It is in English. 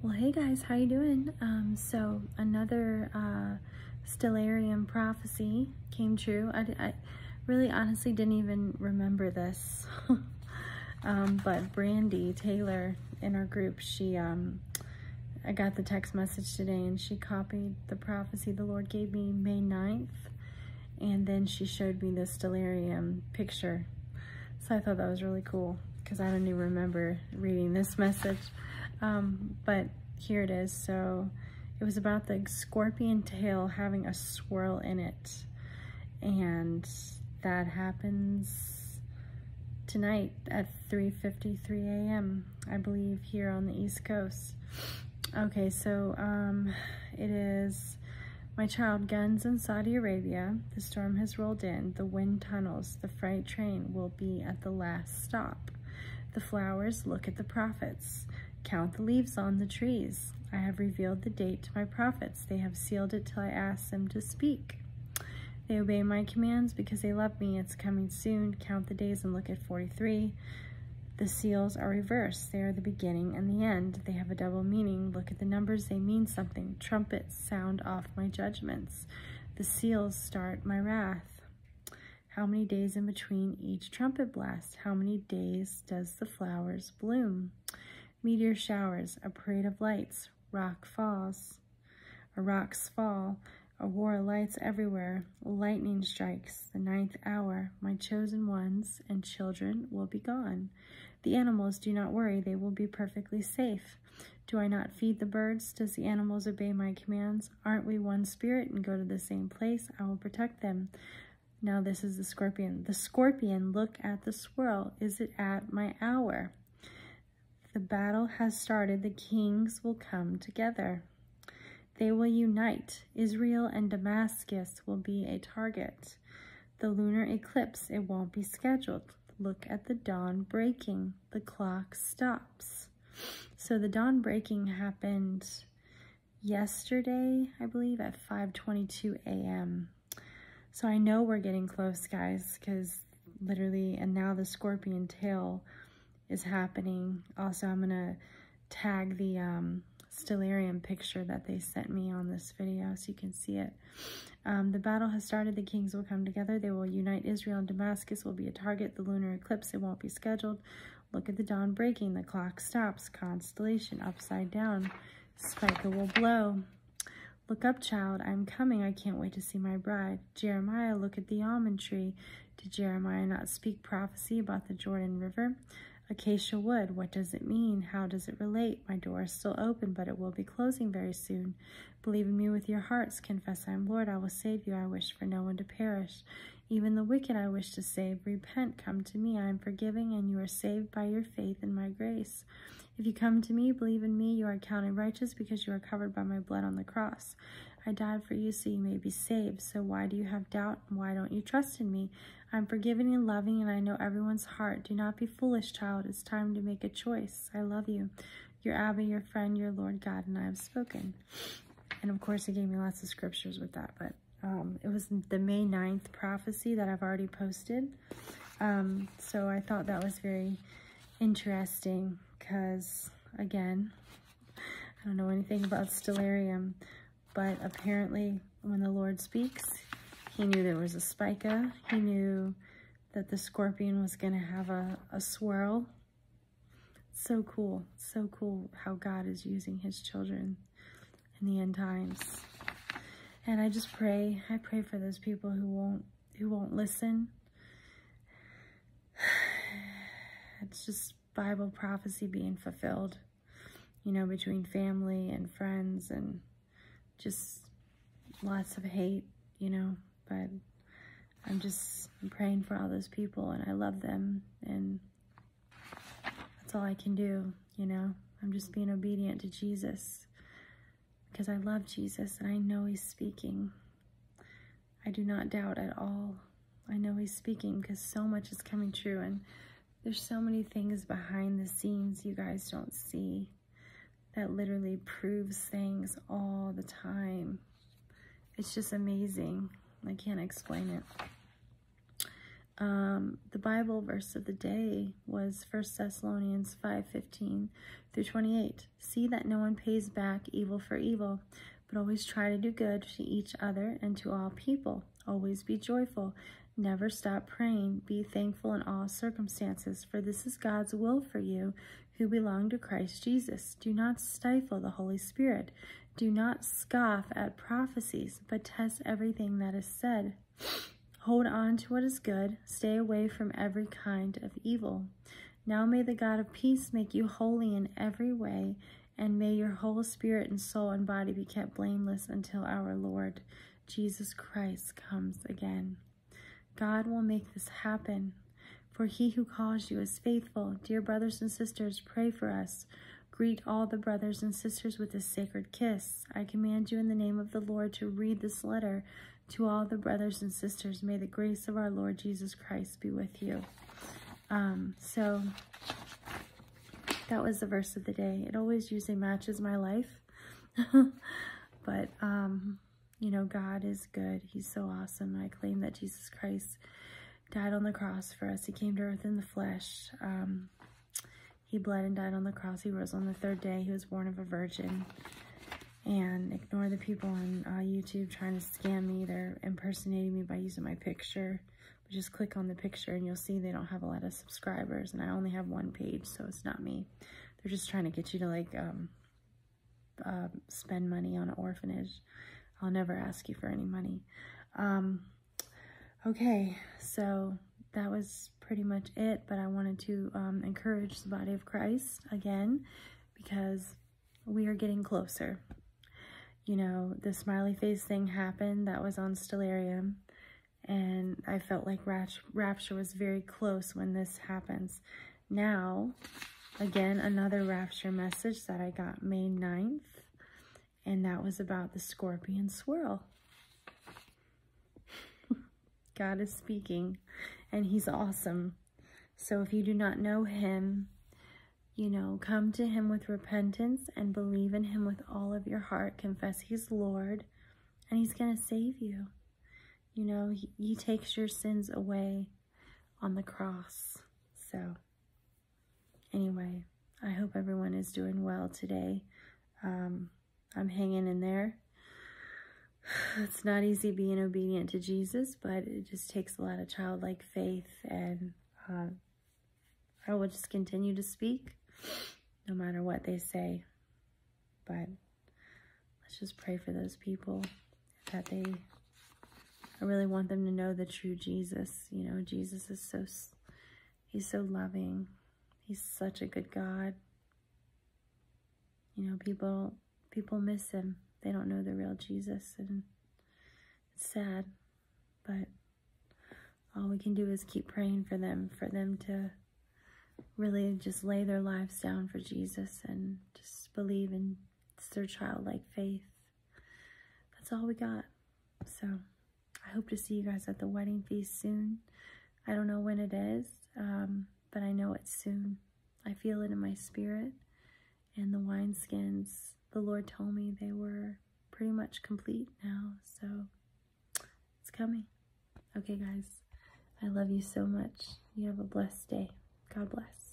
Well, hey guys, how you doing? Um, so another uh, Stellarium prophecy came true. I, I really honestly didn't even remember this. um, but Brandy Taylor in our group, she, um, I got the text message today and she copied the prophecy the Lord gave me May 9th. And then she showed me the Stellarium picture. So I thought that was really cool because I don't even remember reading this message. Um, but here it is. So it was about the scorpion tail having a swirl in it. And that happens tonight at 3.53 a.m., I believe, here on the East Coast. Okay, so um, it is my child, guns in Saudi Arabia. The storm has rolled in. The wind tunnels. The freight train will be at the last stop. The flowers look at the prophets. Count the leaves on the trees. I have revealed the date to my prophets. They have sealed it till I ask them to speak. They obey my commands because they love me. It's coming soon. Count the days and look at 43. The seals are reversed. They are the beginning and the end. They have a double meaning. Look at the numbers. They mean something. Trumpets sound off my judgments. The seals start my wrath. How many days in between each trumpet blast? How many days does the flowers bloom? Meteor showers, a parade of lights, rock falls, or rocks fall, a war of lights everywhere, lightning strikes, the ninth hour, my chosen ones and children will be gone. The animals do not worry, they will be perfectly safe. Do I not feed the birds? Does the animals obey my commands? Aren't we one spirit and go to the same place? I will protect them. Now this is the scorpion. The scorpion, look at the swirl. Is it at my hour? The battle has started. The kings will come together. They will unite. Israel and Damascus will be a target. The lunar eclipse, it won't be scheduled. Look at the dawn breaking. The clock stops. So the dawn breaking happened yesterday, I believe, at 5.22 a.m. So I know we're getting close, guys, because literally, and now the scorpion tail is happening. Also, I'm going to tag the um, Stellarium picture that they sent me on this video so you can see it. Um, the battle has started. The kings will come together. They will unite Israel and Damascus will be a target. The lunar eclipse, it won't be scheduled. Look at the dawn breaking. The clock stops. Constellation upside down. Spica will blow. Look up, child. I'm coming. I can't wait to see my bride. Jeremiah, look at the almond tree. Did Jeremiah not speak prophecy about the Jordan River? Acacia wood, what does it mean? How does it relate? My door is still open, but it will be closing very soon. Believe in me with your hearts. Confess I am Lord. I will save you. I wish for no one to perish. Even the wicked I wish to save. Repent, come to me. I am forgiving, and you are saved by your faith in my grace. If you come to me, believe in me, you are counted righteous because you are covered by my blood on the cross. I died for you so you may be saved. So why do you have doubt why don't you trust in me? I'm forgiving and loving and I know everyone's heart. Do not be foolish, child. It's time to make a choice. I love you. Your Abba, your friend, your Lord God, and I have spoken. And of course, he gave me lots of scriptures with that, but um, it was the May 9th prophecy that I've already posted. Um, so I thought that was very interesting because, again, I don't know anything about Stellarium, but apparently when the Lord speaks, he knew there was a spica. He knew that the scorpion was going to have a, a swirl. So cool. So cool how God is using his children in the end times. And I just pray, I pray for those people who won't, who won't listen. It's just Bible prophecy being fulfilled, you know, between family and friends and just lots of hate, you know, but I'm just praying for all those people and I love them and that's all I can do, you know. I'm just being obedient to Jesus because I love Jesus and I know he's speaking. I do not doubt at all. I know he's speaking because so much is coming true and there's so many things behind the scenes you guys don't see that literally proves things all the time. It's just amazing. I can't explain it. Um, the Bible verse of the day was 1 Thessalonians 5:15 through 28. See that no one pays back evil for evil, but always try to do good to each other and to all people. Always be joyful. Never stop praying. Be thankful in all circumstances, for this is God's will for you who belong to Christ Jesus. Do not stifle the Holy Spirit. Do not scoff at prophecies, but test everything that is said. Hold on to what is good. Stay away from every kind of evil. Now may the God of peace make you holy in every way, and may your whole spirit and soul and body be kept blameless until our Lord Jesus Christ comes again. God will make this happen, for he who calls you is faithful. Dear brothers and sisters, pray for us. Greet all the brothers and sisters with a sacred kiss. I command you in the name of the Lord to read this letter to all the brothers and sisters. May the grace of our Lord Jesus Christ be with you. Um, so that was the verse of the day. It always usually matches my life. but, um, you know, God is good. He's so awesome. I claim that Jesus Christ died on the cross for us. He came to earth in the flesh. Um, he bled and died on the cross. He rose on the third day. He was born of a virgin. And ignore the people on uh, YouTube trying to scam me. They're impersonating me by using my picture. But just click on the picture and you'll see they don't have a lot of subscribers. And I only have one page, so it's not me. They're just trying to get you to like um, uh, spend money on an orphanage. I'll never ask you for any money. Um, okay, so that was pretty much it, but I wanted to um, encourage the body of Christ again because we are getting closer. You know, the smiley face thing happened that was on Stellarium, and I felt like Rapture was very close when this happens. Now, again, another Rapture message that I got May 9th, and that was about the scorpion swirl. God is speaking and he's awesome. So if you do not know him, you know, come to him with repentance and believe in him with all of your heart. Confess he's Lord and he's going to save you. You know, he, he takes your sins away on the cross. So anyway, I hope everyone is doing well today. Um, I'm hanging in there it's not easy being obedient to Jesus, but it just takes a lot of childlike faith. And uh, I will just continue to speak no matter what they say. But let's just pray for those people that they, I really want them to know the true Jesus. You know, Jesus is so, he's so loving. He's such a good God. You know, people, people miss him. They don't know the real Jesus and it's sad but all we can do is keep praying for them for them to really just lay their lives down for Jesus and just believe in their childlike faith. That's all we got. So I hope to see you guys at the wedding feast soon. I don't know when it is um, but I know it's soon. I feel it in my spirit and the wineskins the Lord told me they were pretty much complete now, so it's coming. Okay, guys, I love you so much. You have a blessed day. God bless.